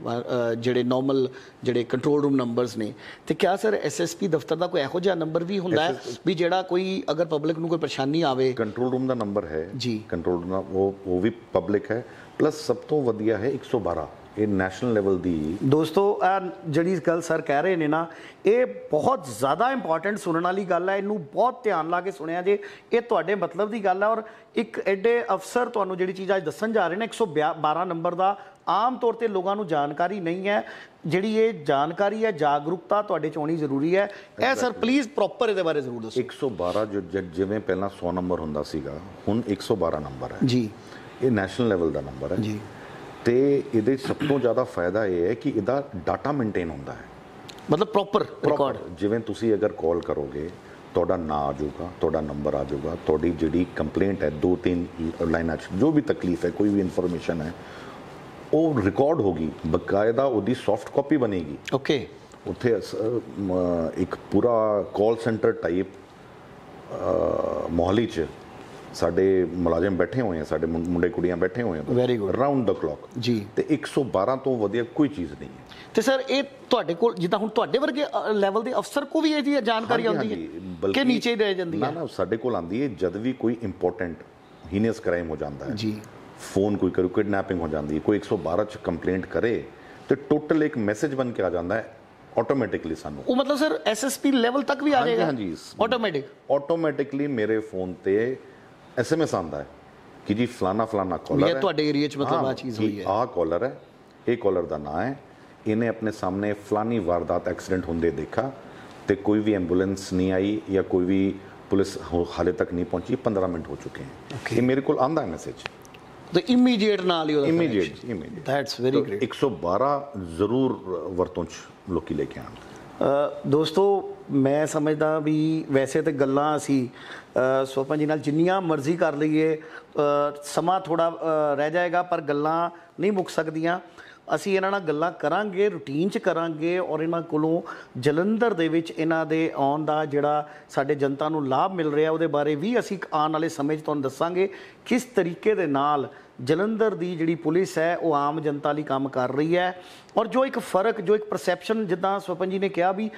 ਜਿਹੜੇ ਨਾਰਮਲ ਜਿਹੜੇ ਕੰਟਰੋਲ ਰੂਮ ਨੰਬਰਸ ਨੇ। ਤੇ ਕਿਆ ਸਰ ਐਸਐਸਪੀ ਦਫ਼ਤਰ ਦਾ ਕੋਈ ਇਹੋ ਜਿਹਾ ਨੰਬਰ ਵੀ ਹੁੰਦਾ ਹੈ ਵੀ ਜਿਹੜਾ ਕੋਈ ਅਗਰ ਪਬਲਿਕ ਨੂੰ ਕੋਈ ਪਰੇਸ਼ਾਨੀ ਆਵੇ? ਕੰਟਰੋਲ ਰੂਮ ਦਾ ਨੰਬਰ ਹੈ। ਜੀ। ਕੰਟਰੋਲ ਰੂਮ ਦਾ ਉਹ ਉਹ ਵੀ ਪਬਲਿਕ ਹੈ ਪਲੱਸ ਸਭ ਤੋਂ ਵਧੀਆ ਹੈ 112 ਇਹ ਨੈਸ਼ਨਲ ਲੈਵਲ ਦੀ ਦੋਸਤੋ ਇਹ ਜਿਹੜੀ ਗੱਲ ਸਰ ਕਹਿ ਰਹੇ ਨੇ ਨਾ ਇਹ ਬਹੁਤ ਜ਼ਿਆਦਾ ਇੰਪੋਰਟੈਂਟ ਸੁਣਨ ਵਾਲੀ ਗੱਲ ਹੈ। ਇਹਨੂੰ ਬਹੁਤ ਧਿਆਨ ਲਾ ਕੇ ਸੁਣਿਆ ਜੇ। ਇਹ ਤੁਹਾਡੇ ਮਤਲਬ ਦੀ ਗੱਲ ਹੈ ਔਰ ਇੱਕ ਐਡੇ ਅਫਸਰ ਤੁਹਾਨੂੰ ਜਿਹੜੀ ਚੀਜ਼ ਅੱਜ ਦੱਸਣ ਜਾ ਰਹੇ ਨੇ 112 ਨੰਬਰ ਦਾ ਆਮ ਤੌਰ ਤੇ ਲੋਕਾਂ ਨੂੰ ਜਾਣਕਾਰੀ ਨਹੀਂ ਹੈ। ਜਿਹੜੀ ਇਹ ਜਾਣਕਾਰੀ ਹੈ ਜਾਗਰੂਕਤਾ ਤੁਹਾਡੇ ਚ ਹੋਣੀ ਜ਼ਰੂਰੀ ਹੈ। ਇਹ ਸਰ ਪਲੀਜ਼ ਪ੍ਰੋਪਰ ਇਹਦੇ ਬਾਰੇ ਜ਼ਰੂਰ ਦੱਸੋ। 112 ਜੋ ਜ- ਜਿਵੇਂ ਪਹਿਲਾਂ 100 ਨੰਬਰ ਹੁੰਦਾ ਸੀਗਾ ਹੁਣ 112 ਨੰਬਰ ਹੈ। ਜੀ। ਇਹ ਨੈਸ਼ਨਲ ਲੈਵਲ ਦਾ ਨੰਬਰ ਹੈ। ਜੀ। ਤੇ ਇਹਦੇ ਸਭ ਤੋਂ ਜ਼ਿਆਦਾ ਫਾਇਦਾ ਇਹ ਹੈ ਕਿ ਇਹਦਾ ਡਾਟਾ ਮੇਨਟੇਨ ਹੁੰਦਾ ਹੈ। ਮਤਲਬ ਪ੍ਰੋਪਰ ਰਿਕਾਰਡ ਜਿਵੇਂ ਤੁਸੀਂ ਅਗਰ ਕਾਲ ਕਰੋਗੇ ਤੁਹਾਡਾ ਨਾਂ ਆ ਜਾਊਗਾ ਤੁਹਾਡਾ ਨੰਬਰ ਆ ਜਾਊਗਾ ਤੁਹਾਡੀ ਜਿਹੜੀ ਕੰਪਲੇਂਟ ਹੈ ਦੋ ਤਿੰਨ ਲਾਈਨਾਂ 'ਚ ਜੋ ਵੀ ਤਕਲੀਫ ਹੈ ਕੋਈ ਵੀ ਇਨਫੋਰਮੇਸ਼ਨ ਹੈ ਉਹ ਰਿਕਾਰਡ ਹੋਗੀ ਬਕਾਇਦਾ ਉਹਦੀ ਸੌਫਟ ਕਾਪੀ ਬਣੇਗੀ। ਓਕੇ ਉੱਥੇ ਇੱਕ ਪੂਰਾ ਕਾਲ ਸੈਂਟਰ ਟਾਈਪ ਮੋਹਾਲੀ 'ਚ ਸਾਡੇ ਮੁਲਾਜ਼ਮ ਬੈਠੇ ਹੋਏ ਆ ਸਾਡੇ ਮੁੰਡੇ ਕੁੜੀਆਂ ਬੈਠੇ ਹੋਏ ਆ। Very good. Round the clock ਜੀ। ਤੇ 112 ਤੋਂ ਵਧੀਆ ਕੋਈ ਚੀਜ਼ ਨਹੀਂ ਹੈ। ਤੇ ਸਰ ਇਹ ਤੁਹਾਡੇ ਕੋਲ ਜਿੱਦਾਂ ਹੁਣ ਤੁਹਾਡੇ ਵਰਗੇ ਲੈਵਲ ਦੇ ਅਫਸਰ ਕੋ ਵੀ ਇਹਦੀ ਜਾਣਕਾਰੀ ਹਾਂਜੀ, ਆਉਂਦੀ ਹੈ ਕਿ ਨੀਚੇ ਹੀ ਰਹਿ ਜਾਂਦੀ ਨਾ ਹੈ? ਨਾ ਸਾਡੇ ਕੋਲ ਆਂਦੀ ਹੈ ਜਦ ਵੀ ਕੋਈ ਇੰਪੋਰਟੈਂਟ ਹੀਨੀਅਸ ਕ੍ਰਾਈਮ ਹੋ ਜਾਂਦਾ ਹੈ। ਜੀ। ਫੋਨ ਕੋਈ ਕਰੂ ਕਿਡਨੈਪਿੰਗ ਹੋ ਜਾਂਦੀ ਹੈ ਕੋਈ 112 ਚ ਕੰਪਲੇਂਟ ਕਰੇ ਤੇ ਟੋਟਲ ਇੱਕ ਮੈਸੇਜ ਬਣ ਕੇ ਆ ਜਾਂਦਾ ਹੈ ਆਟੋਮੈਟਿਕਲੀ ਸਾਨੂੰ। ਉਹ ਮਤਲਬ ਸਰ ਐਸਐਸਪੀ ਲੈਵਲ ਤੱਕ ਵੀ ਆ ਜਾਏਗਾ? ਹਾਂਜੀ। ਆਟੋਮੈਟਿਕ ਆਟੋਮੈਟਿਕਲੀ ਮੇਰੇ ਫੋਨ ਤੇ ਐਸਐਮਐਸ ਆਂਦਾ ਹੈ ਕਿ ਜੀ ਫਲਾਣਾ ਫਲਾਣਾ ਕਾਲਰ ਇਹ ਹੈ। ਤੁਹਾਡੇ ਏਰੀਆ 'ਚ ਮਤਲਬ ਆ ਚੀਜ਼ ਹੋਈ ਹੈ। ਆਹ ਕਾਲਰ ਹੈ ਇਹ ਕਾਲਰ ਦਾ ਨਾਂ ਹੈ। ਇਹਨੇ ਆਪਣੇ ਸਾਹਮਣੇ ਫਲਾਨੀ ਵਾਰਦਾਤ ਐਕਸੀਡੈਂਟ ਹੁੰਦੇ ਦੇਖਾ ਤੇ ਕੋਈ ਵੀ ਐਂਬੂਲੈਂਸ ਨਹੀਂ ਆਈ ਜਾਂ ਕੋਈ ਵੀ ਪੁਲਿਸ ਹਾਲੇ ਤੱਕ ਨਹੀਂ ਪਹੁੰਚੀ 15 ਮਿੰਟ ਹੋ ਚੁੱਕੇ ਹਨ ਇਹ ਮੇਰੇ ਕੋਲ ਆਂਦਾ ਹੈ ਮੈਸੇਜ ਤੇ ਇਮੀਡੀਏਟ ਨਾਲ ਹੀ ਉਹਦਾ immediate immediate that's very great 112 ਜ਼ਰੂਰ ਵਰਤੋਂ ਚ ਲੋਕੀ ਲੈ ਕੇ ਆਉਣ। ਦੋਸਤੋ ਮੈਂ ਸਮਝਦਾ ਵੀ ਵੈਸੇ ਤੇ ਗੱਲਾਂ ਅਸੀਂ ਅ, ਸਵਪਨ ਜੀ ਨਾਲ ਜਿੰਨੀਆਂ ਮਰਜ਼ੀ ਕਰ ਲਈਏ ਸਮਾਂ ਥੋੜਾ ਰਹਿ ਜਾਏਗਾ ਪਰ ਗੱਲਾਂ ਨਹੀਂ ਮੁੱਕ ਸਕਦੀਆਂ। ਅਸੀਂ ਇਹਨਾਂ ਨਾਲ ਗੱਲਾਂ ਕਰਾਂਗੇ ਰੂਟੀਨ 'ਚ ਕਰਾਂਗੇ ਔਰ ਇਹਨਾਂ ਕੋਲੋਂ ਜਲੰਧਰ ਦੇ ਵਿੱਚ ਇਹਨਾਂ ਦੇ ਆਉਣ ਦਾ ਜਿਹੜਾ ਸਾਡੇ ਜਨਤਾ ਨੂੰ ਲਾਭ ਮਿਲ ਰਿਹਾ ਉਹਦੇ ਬਾਰੇ ਵੀ ਅਸੀਂ ਆਉਣ ਵਾਲੇ ਸਮੇਂ 'ਚ ਤੁਹਾਨੂੰ ਦੱਸਾਂਗੇ ਕਿਸ ਤਰੀਕੇ ਦੇ ਨਾਲ ਜਲੰਧਰ ਦੀ ਜਿਹੜੀ ਪੁਲਿਸ ਹੈ, ਉਹ ਆਮ ਜਨਤਾ ਲਈ ਕੰਮ ਕਰ ਰਹੀ ਹੈ। ਔਰ ਜੋ ਇੱਕ ਫ਼ਰਕ, ਜੋ ਇੱਕ ਪਰਸੈਪਸ਼ਨ ਜਿੱਦਾਂ ਸਵਪਨ ਜੀ ਨੇ ਕਿਹਾ ਵੀ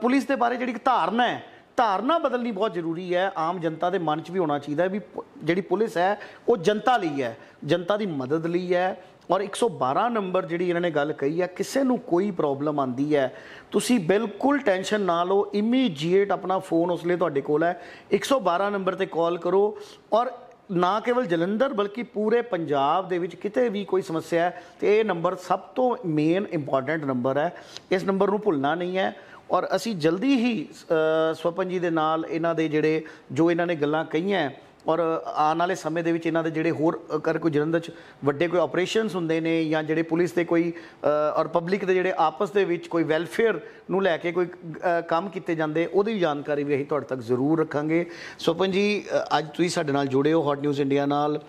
ਪੁਲਿਸ ਦੇ ਬਾਰੇ ਜਿਹੜੀ ਇੱਕ ਧਾਰਨਾ ਹੈ, ਧਾਰਨਾ ਬਦਲਣੀ ਬਹੁਤ ਜ਼ਰੂਰੀ ਹੈ। ਆਮ ਜਨਤਾ ਦੇ ਮਨ 'ਚ ਵੀ ਹੋਣਾ ਚਾਹੀਦਾ ਵੀ ਪ- ਜਿਹੜੀ ਪੁਲਿਸ ਹੈ, ਉਹ ਜਨਤਾ ਲਈ ਹੈ, ਜਨਤਾ ਦੀ ਮਦਦ ਲਈ ਹੈ। ਔਰ 112 ਨੰਬਰ ਜਿਹੜੀ ਇਹਨਾਂ ਨੇ ਗੱਲ ਕਹੀ ਹੈ, ਕਿਸੇ ਨੂੰ ਕੋਈ ਪ੍ਰੋਬਲਮ ਆਂਦੀ ਹੈ। ਤੁਸੀਂ ਬਿਲਕੁਲ ਟੈਨਸ਼ਨ ਨਾ ਲਓ ਇਮੀਡੀਏਟ ਆਪਣਾ ਫੋਨ ਉਸ ਲਈ ਤੁਹਾਡੇ ਕੋਲ ਹੈ। 112 ਨੰਬਰ ਤੇ ਕਾਲ ਕਰੋ। ਔਰ ਨਾ ਕੇਵਲ ਜਲੰਧਰ ਬਲਕਿ ਪੂਰੇ ਪੰਜਾਬ ਦੇ ਵਿੱਚ ਕਿਤੇ ਵੀ ਕੋਈ ਸਮੱਸਿਆ ਹੈ ਤੇ ਇਹ ਨੰਬਰ ਸਭ ਤੋਂ ਮੇਨ ਇੰਪੋਰਟੈਂਟ ਨੰਬਰ ਹੈ। ਇਸ ਨੰਬਰ ਨੂੰ ਭੁੱਲਣਾ ਨਹੀਂ ਹੈ ਔਰ ਅਸੀਂ ਜਲਦੀ ਹੀ ਅ, ਸਵਪਨ ਜੀ ਦੇ ਨਾਲ ਇਹਨਾਂ ਦੇ ਜਿਹੜੇ ਜੋ ਇਹਨਾਂ ਨੇ ਗੱਲਾਂ ਕਹੀਆਂ ਔਰ ਆਉਣ ਵਾਲੇ ਸਮੇਂ ਦੇ ਵਿੱਚ ਇਹਨਾਂ ਦੇ ਜਿਹੜੇ ਹੋਰ ਕਰ ਕੋਈ ਜਲੰਧਰ ਚ ਵੱਡੇ ਕੋਈ ਆਪਰੇਸ਼ਨਸ ਹੁੰਦੇ ਨੇ ਜਾਂ ਜਿਹੜੇ ਪੁਲਿਸ ਦੇ ਕੋਈ ਔਰ ਪਬਲਿਕ ਦੇ ਜਿਹੜੇ ਆਪਸ ਦੇ ਵਿੱਚ ਕੋਈ ਵੈਲਫੇਅਰ ਨੂੰ ਲੈ ਕੇ ਕੋਈ ਕੰਮ ਕੀਤੇ ਜਾਂਦੇ, ਉਹਦੀ ਜਾਣਕਾਰੀ ਵੀ ਅਸੀਂ ਤੁਹਾਡੇ ਤੱਕ ਜ਼ਰੂਰ ਰੱਖਾਂਗੇ। ਸਵਪਨ ਜੀ ਅੱਜ ਤੁਸੀਂ ਸਾਡੇ ਨਾਲ ਜੁੜੇ ਹੋ ਹੌਟ ਨਿਊਜ਼ ਇੰਡੀਆ ਨਾਲ।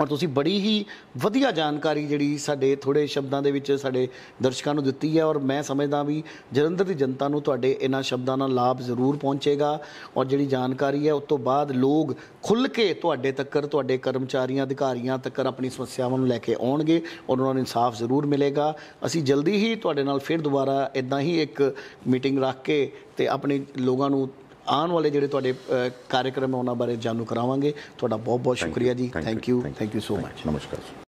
ਔਰ ਤੁਸੀਂ ਬੜੀ ਹੀ ਵਧੀਆ ਜਾਣਕਾਰੀ ਜਿਹੜੀ ਸਾਡੇ ਥੋੜੇ ਸ਼ਬਦਾਂ ਦੇ ਵਿੱਚ ਸਾਡੇ ਦਰਸ਼ਕਾਂ ਨੂੰ ਦਿੱਤੀ ਹੈ ਔਰ ਮੈਂ ਸਮਝਦਾ ਵੀ ਜਲੰਧਰ ਦੀ ਜਨਤਾ ਨੂੰ ਤੁਹਾਡੇ ਇਹਨਾਂ ਸ਼ਬਦਾਂ ਨਾਲ ਲਾਭ ਜ਼ਰੂਰ ਪਹੁੰਚੇਗਾ ਔਰ ਜਿਹੜੀ ਜਾਣਕਾਰੀ ਹੈ ਉਸ ਤੋਂ ਬਾਅਦ ਲੋਕ ਖੁੱਲ ਕੇ ਤੁਹਾਡੇ ਤੱਕਰ, ਤੁਹਾਡੇ ਕਰਮਚਾਰੀਆਂ, ਅਧਿਕਾਰੀਆਂ ਤੱਕਰ ਆਪਣੀ ਸਮੱਸਿਆਵਾਂ ਨੂੰ ਲੈ ਕੇ ਆਉਣਗੇ ਔਰ ਉਹਨਾਂ ਨੂੰ ਇਨਸਾਫ ਜ਼ਰੂਰ ਮਿਲੇਗਾ। ਅਸੀਂ ਜਲਦੀ ਹੀ ਤੁਹਾਡੇ ਨਾਲ ਫਿਰ ਦੁਬਾਰਾ ਇਦਾਂ ਹੀ ਇੱਕ ਮੀਟਿੰਗ ਰੱਖ ਕੇ ਤੇ ਆਪਣੇ ਲੋਕਾਂ ਨੂੰ ਆਉਣ ਵਾਲੇ ਜਿਹੜੇ ਤੁਹਾਡੇ ਕਾਰਜਕ੍ਰਮ ਉਹਨਾਂ ਬਾਰੇ ਜਾਣੂ ਕਰਾਵਾਂਗੇ। ਤੁਹਾਡਾ ਬਹੁਤ ਬਹੁਤ ਸ਼ੁਕਰੀਆ ਜੀ। Thank you thank you so much ਨਮਸਕਾਰ